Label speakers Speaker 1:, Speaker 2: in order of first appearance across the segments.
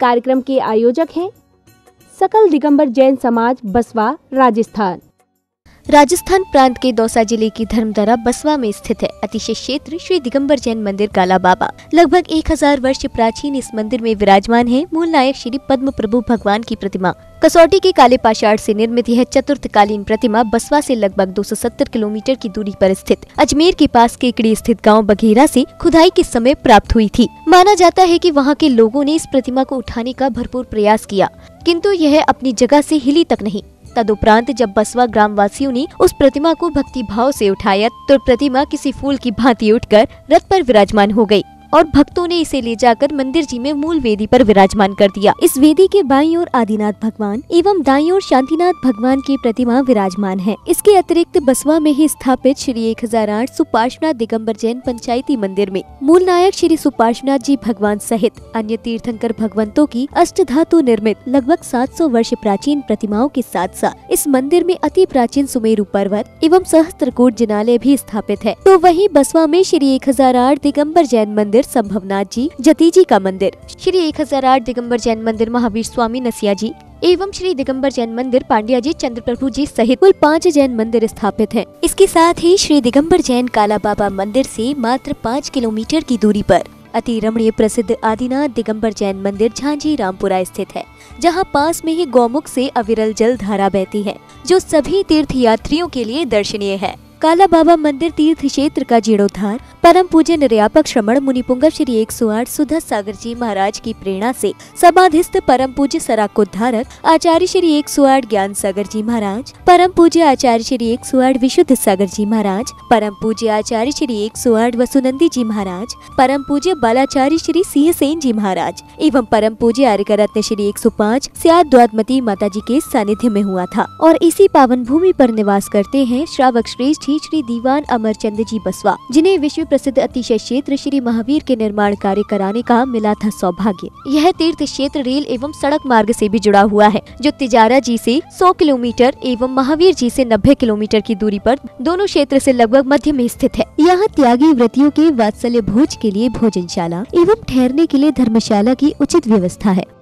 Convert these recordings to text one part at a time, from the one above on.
Speaker 1: कार्यक्रम के आयोजक हैं सकल दिगंबर जैन समाज बसवा राजस्थान।
Speaker 2: राजस्थान प्रांत के दौसा ज़िले की धर्मदरा बसवा में स्थित है। अतिशय क्षेत्र श्री दिगंबर जैन मंदिर काला बाबा। लगभग एक हज़ार वर्ष प्राचीन इस मंदिर में विराजमान है। मूल नायक श्री पद्म प्रभु भगवान की प्रतिमा। कसौटी के काले पाषाण से निर्मित यह चतुर्थकालीन प्रतिमा बसवा से लगभग 270 किलोमीटर की दूरी पर स्थित। अजमेर के पास केकड़ी स्थित गाँव बघेरा से खुदाई के समय प्राप्त हुई थी। माना जाता है कि वहाँ के लोगों ने इस प्रतिमा को उठाने का भरपूर प्रयास किया। किंतु यह अपनी जगह से हिली तक नहीं। तदुपरांत जब बसवा ग्राम वासियों ने उस प्रतिमा को भक्ति भाव से उठाया तो प्रतिमा किसी फूल की भांति उठकर रथ पर विराजमान हो गई। और भक्तों ने इसे ले जाकर मंदिर जी में मूल वेदी पर विराजमान कर दिया। इस वेदी के बाई ओर आदिनाथ भगवान एवं दाई ओर शांतिनाथ भगवान की प्रतिमा विराजमान है। इसके अतिरिक्त बसवा में ही स्थापित श्री एक हज़ार आठ सुपार्शनाथ दिगम्बर जैन पंचायती मंदिर में मूल नायक श्री सुपार्शनाथ जी भगवान सहित अन्य तीर्थंकर भगवंतों की अष्ट धातु निर्मित लगभग 700 वर्ष प्राचीन प्रतिमाओं के साथ साथ इस मंदिर में अति प्राचीन सुमेरु पर्वत एवं सहस्त्रकूट जिनालय भी स्थापित है। तो वही बसवा में श्री एक हज़ार आठ दिगम्बर जैन मंदिर मंदिर संभवनाथ जी जतीजी का मंदिर श्री एक हज़ार आठ दिगम्बर जैन मंदिर महावीर स्वामी नसिया जी एवं श्री दिगंबर जैन मंदिर पांड्या जी चंद्र प्रभु जी सहित कुल पाँच जैन मंदिर स्थापित हैं। इसके साथ ही श्री दिगंबर जैन काला बाबा मंदिर से मात्र पाँच किलोमीटर की दूरी पर अति रमणीय प्रसिद्ध आदिनाथ दिगंबर जैन मंदिर झांझी रामपुरा स्थित है, जहाँ पास में ही गौमुख से अविरल जल धारा बहती है, जो सभी तीर्थ यात्रियों के लिए दर्शनीय है काला बाबा मंदिर तीर्थ क्षेत्र का जीर्णोद्धार, परम पूज्य निर्यापक श्रमण मुनि पुंगव श्री एक सौ आठ सुधा सागर जी महाराज की प्रेरणा से समाधिस्थ परम पूज्य सराकोद्धारक आचार्य श्री एक सौ आठ ज्ञान सागर जी महाराज, परम पूज्य आचार्य श्री एक सौ आठ विशुद्ध सागर जी महाराज, परम पूज्य आचार्य श्री एक सौ आठ वसुनंदी जी महाराज, परम पूज्य बालाचार्य श्री सिंह सेन जी महाराज, एवं परम पूज्य आर्य रत्न श्री एक सौ पाँच सियाद द्वादमती माता जी के सानिध्य में हुआ था। और इसी पावन भूमि पर निवास करते हैं श्रावक श्रेष्ठ ही श्री दीवान अमरचंद जी बसवा, जिन्हें विश्व प्रसिद्ध अतिशय क्षेत्र श्री महावीर के निर्माण कार्य कराने का मिला था सौभाग्य। यह तीर्थ क्षेत्र रेल एवं सड़क मार्ग से भी जुड़ा हुआ है, जो तिजारा जी से 100 किलोमीटर एवं महावीर जी से 90 किलोमीटर की दूरी पर दोनों क्षेत्र से लगभग मध्य में स्थित है। यहाँ त्यागी व्रतियों के वात्सल्य भोज के लिए भोजनशाला एवं ठहरने के लिए धर्मशाला की उचित व्यवस्था है।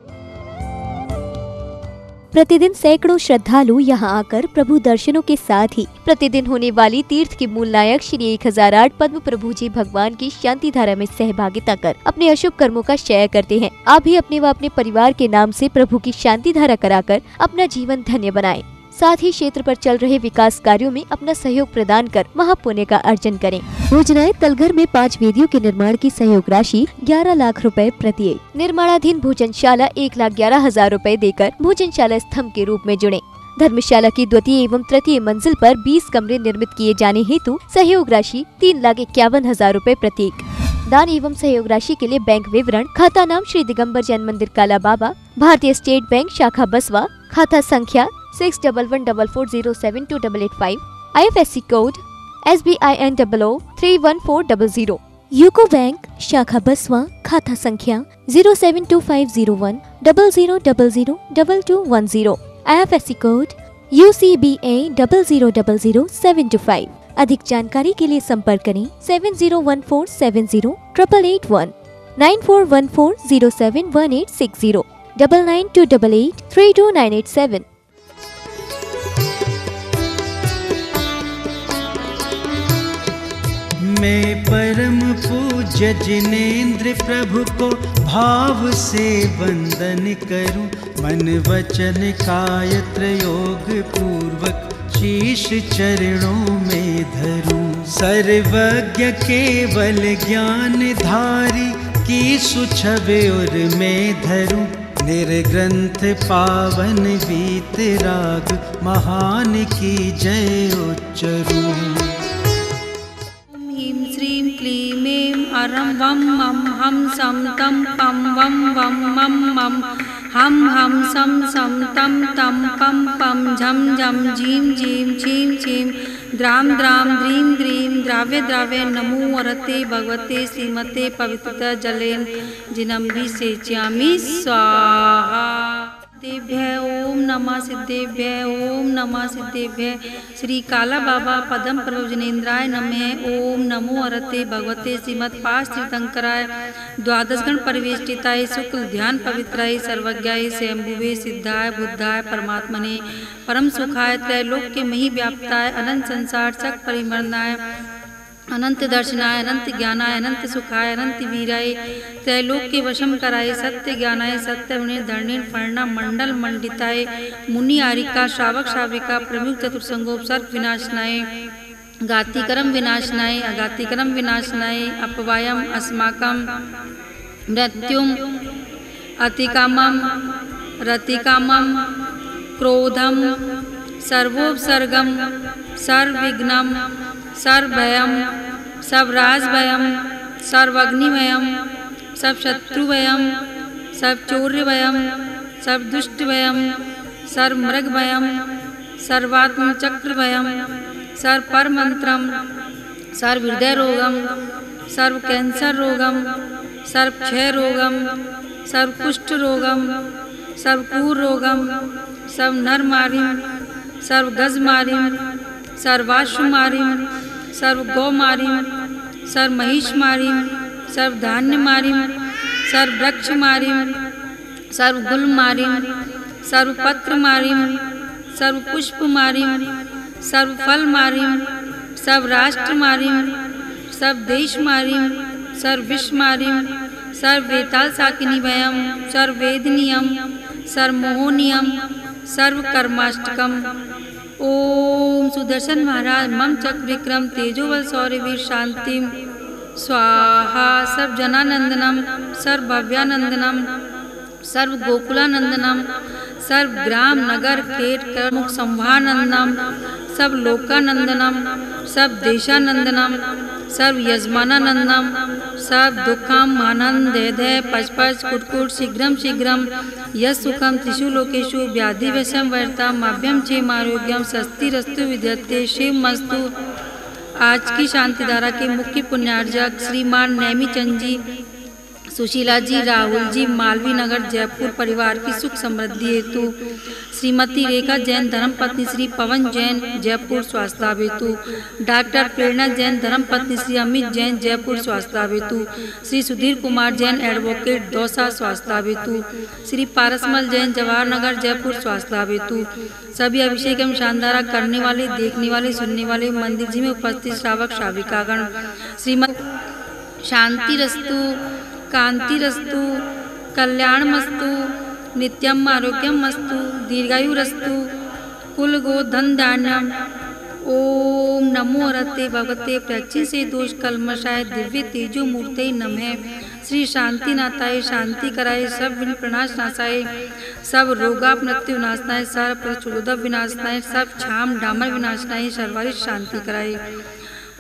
Speaker 2: प्रतिदिन सैकड़ों श्रद्धालु यहाँ आकर प्रभु दर्शनों के साथ ही प्रतिदिन होने वाली तीर्थ के मूल नायक श्री एक हज़ार आठ पद्म प्रभु जी भगवान की शांति धारा में सहभागिता कर अपने अशुभ कर्मों का क्षय करते हैं आप भी अपने व अपने परिवार के नाम से प्रभु की शांति धारा कराकर अपना जीवन धन्य बनाएँ। साथ ही क्षेत्र पर चल रहे विकास कार्यों में अपना सहयोग प्रदान कर महापुण्य का अर्जन करें। योजनाएँ तलघर में पाँच वेदियों के निर्माण की सहयोग राशि ग्यारह लाख रुपए प्रत्येक। निर्माणाधीन भोजनशाला एक लाख ग्यारह हज़ार रूपए देकर भोजनशाला स्तंभ के रूप में जुड़े। धर्मशाला की द्वितीय एवं तृतीय मंजिल पर 20 कमरे निर्मित किए जाने हेतु सहयोग राशि तीन लाख इक्यावन हज़ार रूपए प्रत्येक। दान एवं सहयोग राशि के लिए बैंक विवरण खाता नाम श्री दिगंबर जैन मंदिर काला बाबा भारतीय स्टेट बैंक शाखा बसवा खाता संख्या six double one double four zero seven two double eight five I F S C code S B I N double O three one four double zero UCO bank शाखा बसवा खाता संख्या zero seven two five zero one double zero double zero double two one zero I F S C code U C B A double zero double zero seven two five अधिक जानकारी के लिए संपर्क करें seven zero one four seven zero triple eight one nine four one four zero seven one eight six zero double nine two double eight three two nine eight seven
Speaker 3: मैं परम पूज्य जिनेन्द्र प्रभु को भाव से वंदन करूँ। मन वचन काय योग पूर्वक शीश चरणों में धरूं। सर्वज्ञ केवल ज्ञान धारी की सुछब और मैं धरूं। निर्ग्रंथ पावन बीत राग महान की जय उच्चरूं।
Speaker 4: अरं वं मं हं सं तं पं वं वं मं मं हं हं सं सं तं तं पं पं झं झं झीं झीं छीं छीं द्रां द्रां द्रीं द्रीं द्राव्य द्राव्य नमो वरते भगवते श्रीमते पवित्रता जलेन जिनम्बि सेच्यामि स्वाहा। सिद्धेभ्य, ओम नमः सिद्धेभ्य, ओम नमः सिद्धेभ्य। श्री काला बाबा पदम प्रयोजनेन्द्राय नमः। ओम नमो अरते भगवते श्रीमद पाश तीर्थंकराय द्वादश गण परिवेष्टिताय शुक्ल ध्यान पवित्राय, सर्वज्ञाय, स्वयंभुवे सिद्धाय, बुद्धाय, परमात्मने परम सुखाय त्रैलोक के मही व्याप्ताय अनंत संसार चक परिमरणाय अनंत दर्शनाय, अनंत ज्ञानाय, अनंत सुखाय, अनंत वीराय। त्रैलोक के वशम कराय, सत्य ज्ञानाय, सत्य धरणीन फर्णा मंडल मंडिताय। मुनि आरिका, श्रावक श्राविका, प्रमुख चतुर्संगोपसर्ग विनाशनाय। गातिकरम विनाशनाय अगातिकरम विनाशनाय। अपवायम अस्माकम मृत्युम, अतिकामम, रतिकामम, क्रोधम, सर्वोपसर्गम सर्विघ्नम सर्वभयम सब राजभयम सर्वग्निभयम सब शत्रुभयम सब चौर्यभयम सब दुष्टभयम सर्व मृगभयम सर्वात्म चक्रभयम सर्व परमंत्रम सर्व हृदय रोगम सर्व कैंसर रोगम सर्व क्षय रोगम सर्व कुष्ठ रोगम सर्व कूर रोगम सर्व नर मारिम सर्व गज मारिम सर्वाश्व मारिम सर्व गौ मारिम सर्व महिष मारिम सर्व धान्य मारिम सर्व वृक्ष मारिम सर्व गुल मारिम सर्व पत्र मारिम सर्व पुष्प मारिम सर्व फल मारिम सब राष्ट्र मारिम सब देश मारिम सर्व विश्व मारिम सर्व वेताल साकिनी भयम सर्व वेद नियम सर्व मोहनियम सर्व कर्माष्टकम ओम सुदर्शन महाराज, मम चक्र विक्रम तेजोवल सौरवीर शांति। स्वाहा सर्व जनानंदनम सर्व भव्यानंदनम सर्व गोकुलानंदनम सर्व ग्राम नगर केट प्रमुख संभानंदनम सब लोकानंदनम सब सब दुखम पच पच कुटकुट शीघ्र शीघ्र। युखम त्रिषु लोकेशु व्याधि वशम वर्तम अभ्यम क्षेम आरोग्यम रस्तु विद्यते शिव मस्तु आज की शांति धारा के मुख्य पुण्यार्जक श्रीमान नैमी चंद जी सुशीला जी, राहुल जी, मालवी नगर, जयपुर परिवार की सुख समृद्धि हेतु। श्रीमती रेखा जैन धर्मपत्नी श्री पवन जैन, जयपुर स्वास्थ्य हेतु। डॉक्टर प्रेरणा जैन धर्म पत्नी श्री अमित जैन, जयपुर स्वास्थ्य हेतु। श्री सुधीर कुमार जैन एडवोकेट दौसा स्वास्थ्य हेतु। श्री पारसमल जैन जवाहर नगर जयपुर स्वास्थ्य हेतु। सभी अभिषेक एवं शानदारा करने वाले, देखने वाले, सुनने वाले, मंदिर जी में उपस्थित श्रावक, श्राविकागण। श्रीमद शांति रस्तु। कांतिरस्तु कल्याणमस्तु, नित्यम आरोग्यम मस्तु दीर्घायुरस्तु धान्यम ओम नमो रते भगवते प्रक्षि से दोष कलमशाय दिव्य तेजो मूर्ते नमः। श्री शांति नाथाय शांति कराए सब विन प्रणाश नाशाय सब रोगाप मृत्यु विनाशनाय सर्व प्रचुदव विनाशनाय सब छाम डामर विनाशनाय सर्वारिश शांति कराए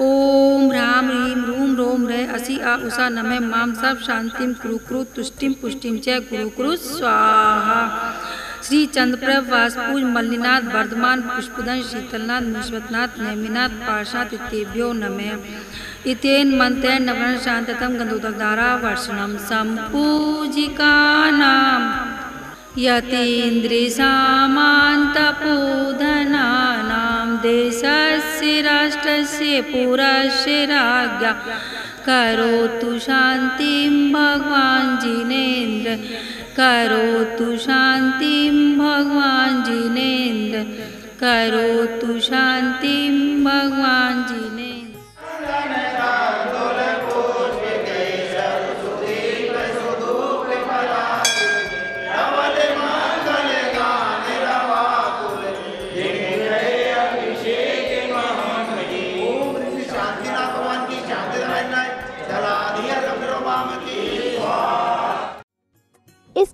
Speaker 4: ओम राम ह्रीम रूम रोम रे असि आ उषा नमे माम सब शांतिम कुरु कुरु तुष्टिम पुष्टिम च गुरु कुरु स्वाहा। श्री चंद्रप्रभ वासपूज मल्लिनाथ वर्धमान पुष्पदन शीतलनाथ मुश्वतनाथ नैमिनाथ पार्षात इत्येभ्यो नमे। इतेन मंत्रेण नवरण शांततम गंधोदकधारा वर्षणम संपूजिका नाम यतीन्द्रिसामान्तपूधनानां राष्ट्रस्य राज्ञा करोतु शान्तिं भगवान् जिनेन्द्र। करोतु शान्तिं भगवान जिनेन्द्र। करो करोतु शांति, भगवान जिनेन्द्र।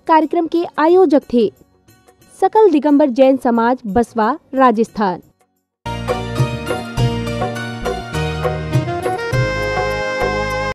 Speaker 1: कार्यक्रम के आयोजक थे। सकल दिगंबर जैन समाज बसवा राजस्थान।